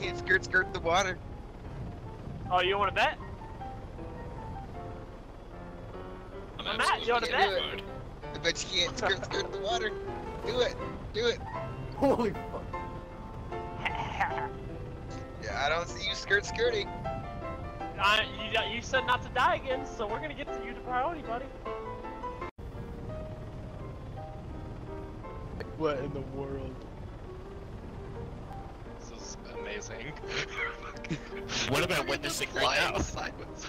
can't skirt skirt the water. Oh, you want to bet? I'm Matt, you wanna absolutely bet? terrified. I bet you can't skirt skirt the water. Do it. Do it. Holy fuck. Yeah, I don't see you skirt skirting. I, you, uh, you said not to die again, so we're gonna get to you to priority, buddy. What in the world? This is amazing. What about witnessing right Flying now? sideways.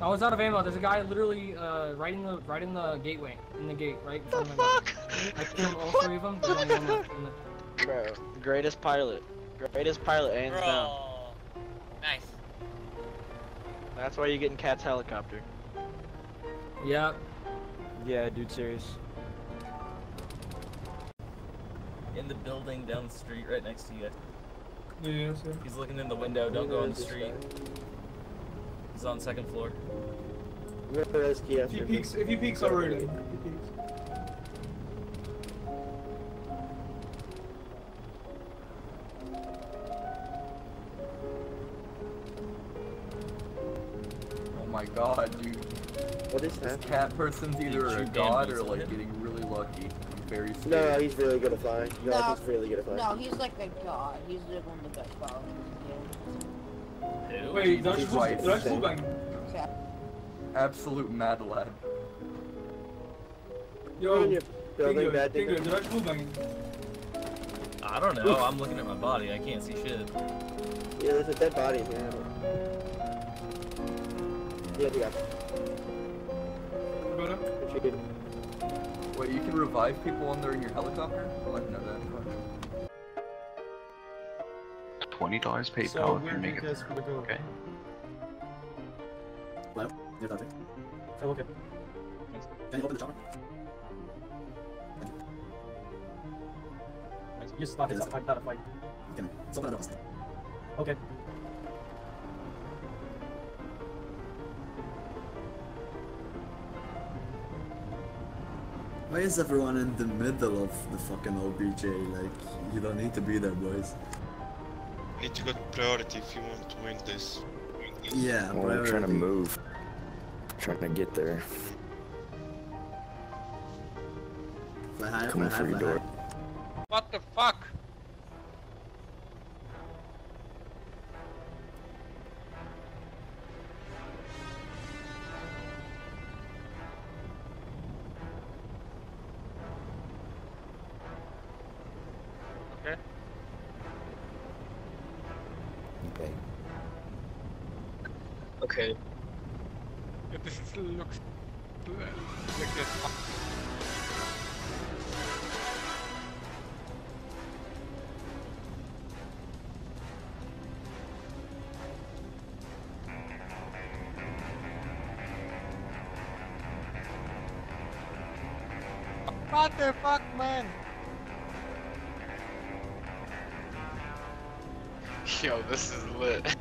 I was out of ammo. There's a guy literally uh, right in the right in the gateway, in the gate, right in front of my Fuck! I killed all three of them. There's only one left in the- Bro, greatest pilot. Greatest pilot, hands down. Nice. That's why you get in Cat's helicopter. Yep. Yeah, dude, serious. In the building down the street right next to you. Yeah, sir. He's looking in the window, don't go in the street. He's on second floor. If he peeks, if he peeks already. Oh my god, dude. What is This that? cat person's either a god or like getting really lucky. I'm very scared. No, he's really good at flying. No, No. he's really good at flying. No, he's like a god. He's like one of the best pilots in the game. Who? Wait, Dutch He's white. Dutch Fullback. Yeah. Absolute mad lad. Yo, in your building, bad Dingo, Dingo. did I move banging? I don't know, I'm looking at my body, I can't see shit. Yeah, there's a dead body in here. Yeah, we got it. Wait, you can revive people when they're in your helicopter? Oh, I didn't know that. Twenty dollars PayPal So if you make you it. guys wanna go? Okay. Hello? You're nothing. Oh, okay. Can you open the chopper? You stop it, it's not a fight. Can you? It's open the doors. Okay. Why is everyone in the middle of the fucking OBJ? Like, you don't need to be there, boys. Need to get priority if you want to win this. Yeah, Well, I'm trying to priority. move. trying to get there. Fly high, Coming fly for high, your fly door. What the fuck? Okay. Okay. Okay. If this looks uh, like this. What the fuck, man? Yo, this is lit.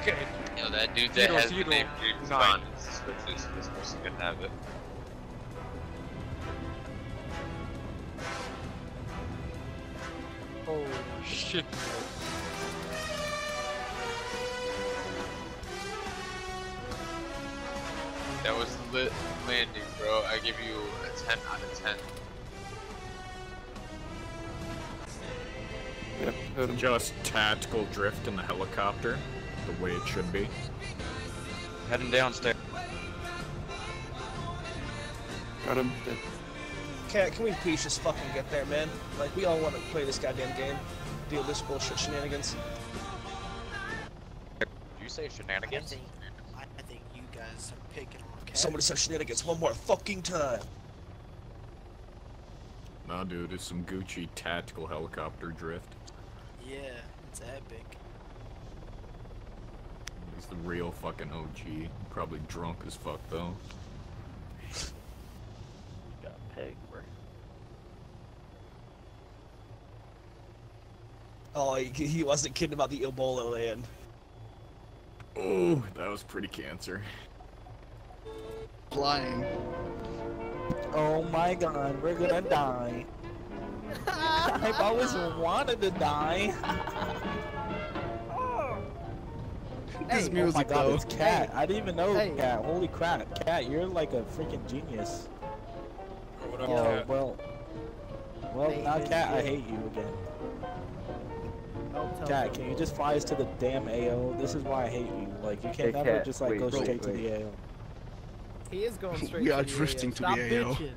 Okay. Yo, that dude that has the name James. Bond is suspicious. This person can have it. Oh shit. That was lit landing, bro. I give you a 10 out of 10. Just tactical drift in the helicopter, the way it should be. Heading downstairs. Got him. Cat, can we please just fucking get there, man? Like, we all want to play this goddamn game. Deal with this bullshit shenanigans. Did you say shenanigans? I think you guys are picking on Cat. Somebody said shenanigans one more fucking time. Nah, dude, it's some Gucci tactical helicopter drift. Yeah, it's epic. He's the real fucking OG. Probably drunk as fuck though. Got pegged, bro. Oh, he, he wasn't kidding about the Ebola land. Oh, that was pretty cancer. Flying. Oh my god, we're gonna die. I've always wanted to die. This oh music, my god, though. it's Cat. I didn't even know Hey. Cat. Holy crap, Cat, you're like a freaking genius. What Oh, up, well. Well, Hey, now Cat, I hate you again. Oh, Cat, can you just fly us to the damn AO? This is why I hate you. Like, you can Hey, never Cat, just like wait, go wait, straight to wait. the AO. He is going straight We are the drifting AO. to the Stop AO. bitching.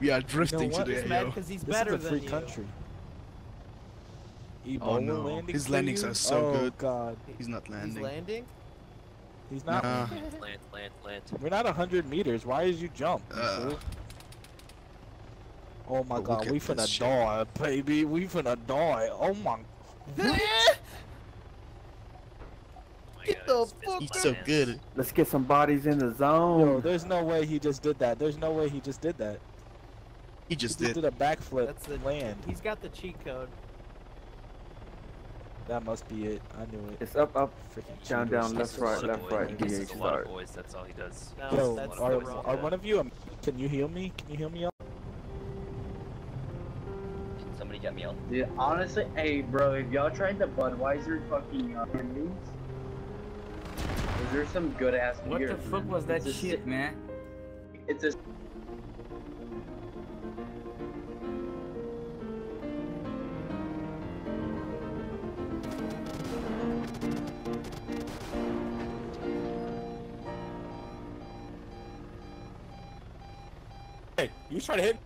We are drifting what? to the mad AO. because he's This better is a free than country. Ebola Oh, no. landing His landings you? are so oh, good. god. He's not landing. He's landing. landing? He's not. Nah. Land, land, land. We're not 100 meters. Why did you jump? Uh. oh my But god, we at this finna shit. die, baby. We finna die. Oh my. Get the fuck He's so good. Let's get some bodies in the zone. Yo, there's no way he just did that. There's no way he just did that. He just he did. did a backflip That's the land. He's got the cheat code. That must be it. I knew it. It's up, up, Freaking down, cheaters. down, left, right, left, boys. right, He's DH a lot of boys, that's all he does. No, Yo, that's are, the wrong are one of you? Um, can you heal me? Can you heal me up? Somebody get me on. Dude, honestly, hey, bro, if y'all tried the Budweiser fucking uh, endings, is there some good ass What beer? the fuck was that It's shit, si- man? It's a Hey, you trying to hit?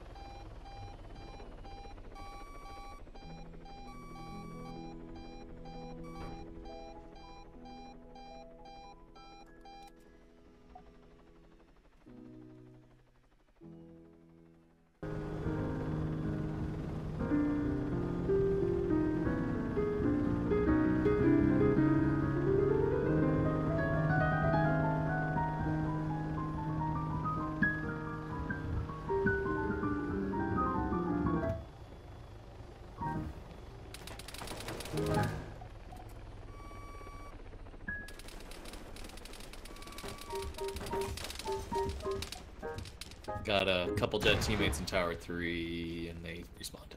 Got a couple dead teammates in Tower 3, and they respawned.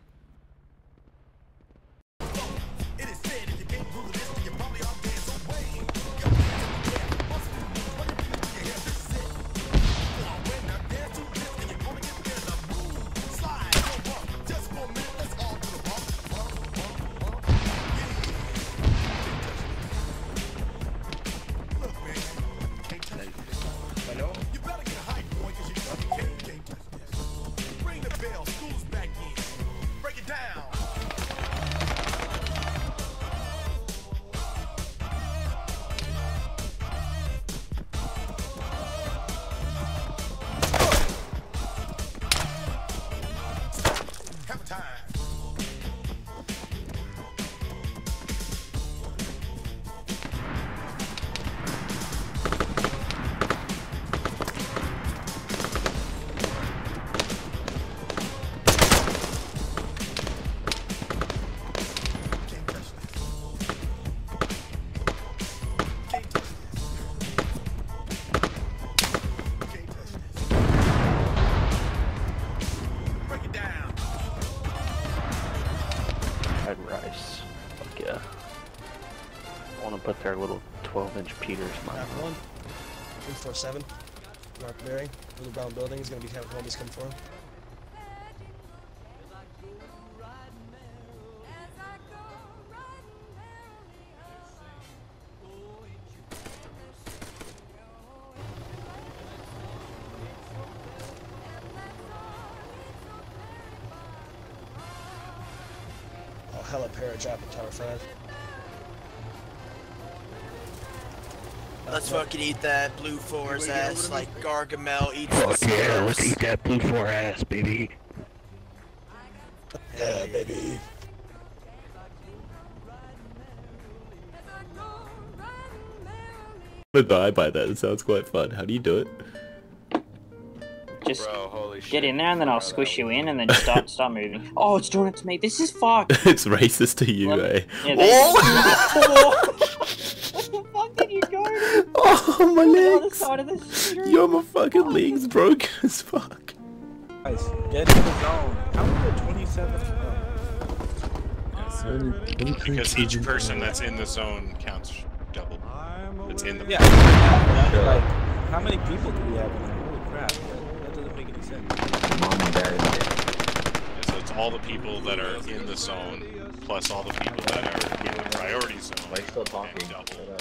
Want their little 12 inch Peters in my Map one. 347. Mark Mary. Little brown building. He's gonna be having homies come for him. Oh, hella parachop at Tower 5. Let's fucking eat that blue fours ass like Gargamel eats Fuck the yeah, let's eat that blue four ass, baby. Yeah, baby. I'm gonna die by that. It sounds quite fun. How do you do it? Just get in there and then I'll squish you in and then start stop moving. Oh, it's doing it to me. This is fucked. it's racist to you, eh? Yeah, they- Oh! What the fuck did you go to? Oh! Oh my On the other legs! side of. Yo, my fucking legs broke as fuck. Guys, get in the zone. How are we 27? Because each person that's in the zone counts double. It's in the Yeah. yeah like, how many people do we have in there? Holy crap. That, that doesn't make any sense. Mom and dad. Yeah, so it's all the people that are in the zone plus all the people that are in the priority zone. Why still talking? and double